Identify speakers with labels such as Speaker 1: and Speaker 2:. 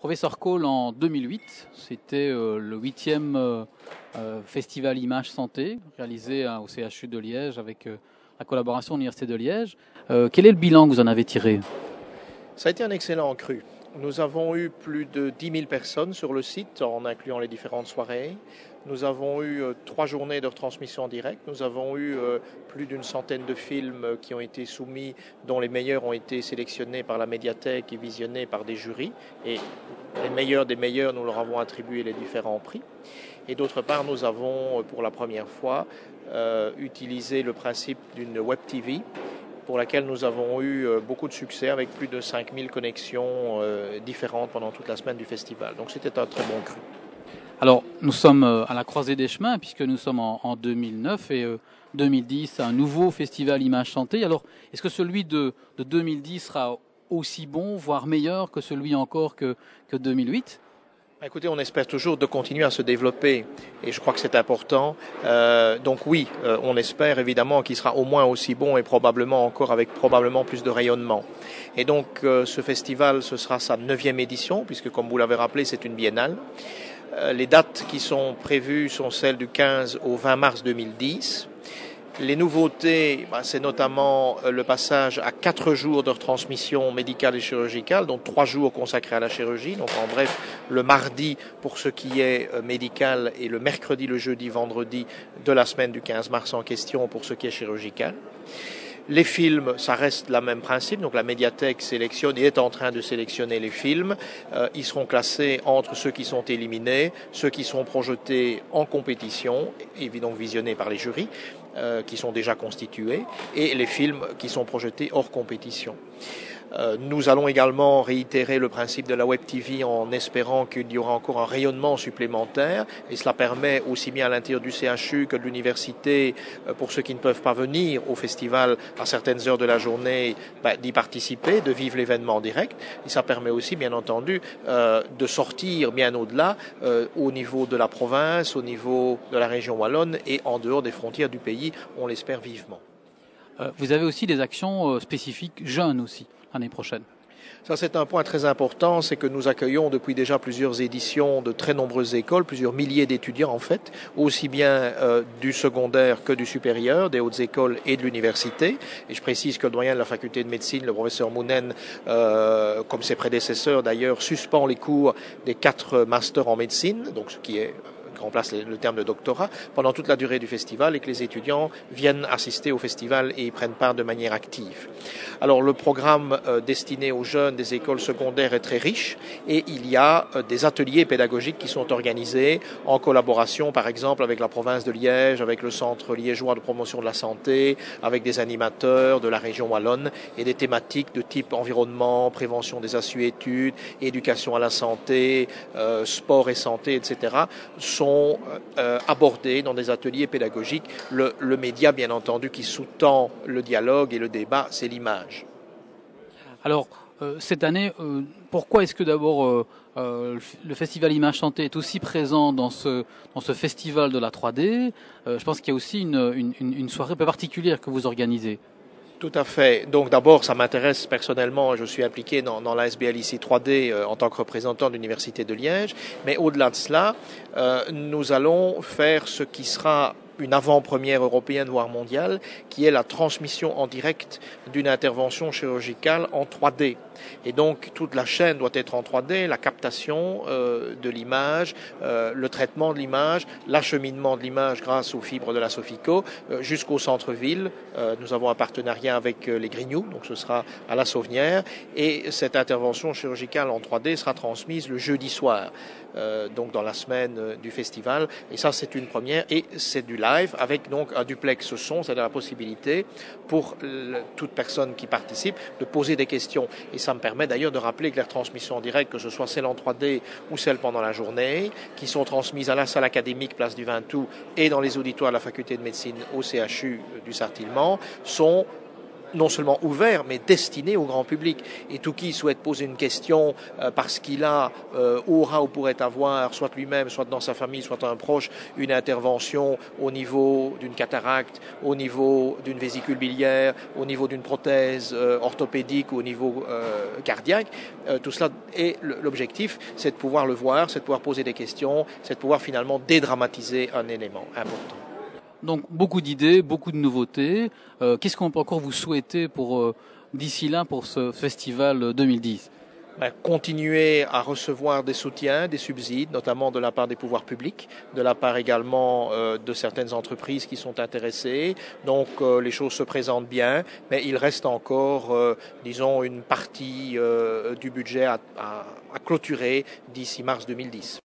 Speaker 1: Professeur Cole, en 2008, c'était le huitième festival Image Santé, réalisé au CHU de Liège avec la collaboration de l'Université de Liège. quel est le bilan que vous en avez tiré?
Speaker 2: Ça a été un excellent cru. Nous avons eu plus de 10 000 personnes sur le site, en incluant les différentes soirées. Nous avons eu euh, trois journées de retransmission en direct. Nous avons eu euh, plus d'une centaine de films qui ont été soumis, dont les meilleurs ont été sélectionnés par la médiathèque et visionnés par des jurys. Et les meilleurs des meilleurs, nous leur avons attribué les différents prix. Et d'autre part, nous avons euh, pour la première fois utilisé le principe d'une web TV pour laquelle nous avons eu euh, beaucoup de succès avec plus de 5000 connexions euh, différentes pendant toute la semaine du festival. Donc c'était un très bon cru.
Speaker 1: Alors nous sommes euh, à la croisée des chemins puisque nous sommes en, 2009 et 2010 un nouveau festival Image Santé. Alors est-ce que celui de, 2010 sera aussi bon, voire meilleur que celui encore que, que 2008
Speaker 2: bah, écoutez, on espère toujours de continuer à se développer et je crois que c'est important. Euh, donc oui, euh, on espère évidemment qu'il sera au moins aussi bon et probablement encore avec probablement plus de rayonnement. Et donc euh, ce festival, ce sera sa neuvième édition puisque comme vous l'avez rappelé, c'est une biennale. Les dates qui sont prévues sont celles du 15 au 20 mars 2010. Les nouveautés, bah, c'est notamment euh, le passage à quatre jours de retransmission médicale et chirurgicale, donc trois jours consacrés à la chirurgie. Donc en bref, le mardi pour ce qui est euh, médical et le mercredi, le jeudi, vendredi de la semaine du 15 mars en question pour ce qui est chirurgical. Les films, ça reste le même principe. Donc la médiathèque sélectionne et est en train de sélectionner les films. Euh, ils seront classés entre ceux qui sont éliminés, ceux qui sont projetés en compétition, évidemment visionnés par les jurys, euh, qui sont déjà constitués, et les films qui sont projetés hors compétition. Euh, nous allons également réitérer le principe de la Web TV en espérant qu'il y aura encore un rayonnement supplémentaire et cela permet aussi bien à l'intérieur du CHU que de l'université, euh, pour ceux qui ne peuvent pas venir au festival à certaines heures de la journée, bah, d'y participer, de vivre l'événement en direct. Et ça permet aussi, bien entendu, euh, de sortir bien au-delà au niveau de la province, au niveau de la région wallonne et en dehors des frontières du pays, on l'espère vivement.
Speaker 1: Vous avez aussi des actions spécifiques jeunes aussi l'année prochaine.
Speaker 2: Ça, c'est un point très important, c'est que nous accueillons depuis déjà plusieurs éditions de très nombreuses écoles, plusieurs milliers d'étudiants en fait, aussi bien euh, du secondaire que du supérieur, des hautes écoles et de l'université. Et je précise que le doyen de la faculté de médecine, le professeur Mounen, euh, comme ses prédécesseurs d'ailleurs, suspend les cours des quatre masters en médecine, donc ce qui est remplace le, terme de doctorat, pendant toute la durée du festival et que les étudiants viennent assister au festival et y prennent part de manière active. Alors le programme euh, destiné aux jeunes des écoles secondaires est très riche et il y a euh, des ateliers pédagogiques qui sont organisés en collaboration par exemple avec la province de Liège, avec le centre liégeois de promotion de la santé, avec des animateurs de la région wallonne et des thématiques de type environnement, prévention des assuétudes, éducation à la santé, euh, sport et santé, etc. sont euh, abordés dans des ateliers pédagogiques. Le, média, bien entendu, qui sous-tend le dialogue et le débat, c'est l'image.
Speaker 1: Alors, euh, cette année, euh, pourquoi est-ce que d'abord le festival Image Chantée est aussi présent dans ce, dans ce festival de la 3D Je pense qu'il y a aussi une, une, une soirée peu particulière que vous organisez.
Speaker 2: Tout à fait. Donc d'abord, ça m'intéresse personnellement. Je suis impliqué dans, dans la SBLIC 3D euh, en tant que représentant de l'Université de Liège. Mais au-delà de cela, euh, nous allons faire ce qui sera une avant-première européenne, voire mondiale, qui est la transmission en direct d'une intervention chirurgicale en 3D. Et donc toute la chaîne doit être en 3D, la captation euh, de l'image, euh, le traitement de l'image, l'acheminement de l'image grâce aux fibres de la Sofico euh, jusqu'au centre-ville. nous avons un partenariat avec les Grignoux, donc ce sera à la Sauvenière, et cette intervention chirurgicale en 3D sera transmise le jeudi soir. donc dans la semaine du festival. Et ça, c'est une première. Et c'est du live avec donc un duplex son, c'est-à-dire la possibilité pour toute personne qui participe de poser des questions. Et ça me permet d'ailleurs de rappeler que les retransmissions en direct, que ce soit celles en 3D ou celles pendant la journée, qui sont transmises à la salle académique Place du 20 et dans les auditoires de la faculté de médecine au CHU du Sartillement, sont non seulement ouvert, mais destiné au grand public. Et tout qui souhaite poser une question euh, parce qu'il a, euh, aura ou pourrait avoir, soit lui-même, soit dans sa famille, soit un proche, une intervention au niveau d'une cataracte, au niveau d'une vésicule biliaire, au niveau d'une prothèse euh, orthopédique au niveau cardiaque, tout cela est l'objectif, c'est de pouvoir le voir, c'est de pouvoir poser des questions, c'est de pouvoir finalement dédramatiser un élément important.
Speaker 1: Donc beaucoup d'idées, beaucoup de nouveautés. Euh, qu'est-ce qu'on peut encore vous souhaiter pour euh, d'ici là pour ce festival 2010
Speaker 2: ben, continuer à recevoir des soutiens, des subsides, notamment de la part des pouvoirs publics, de la part également euh, de certaines entreprises qui sont intéressées. Donc les choses se présentent bien, mais il reste encore, disons, une partie du budget à clôturer d'ici mars 2010.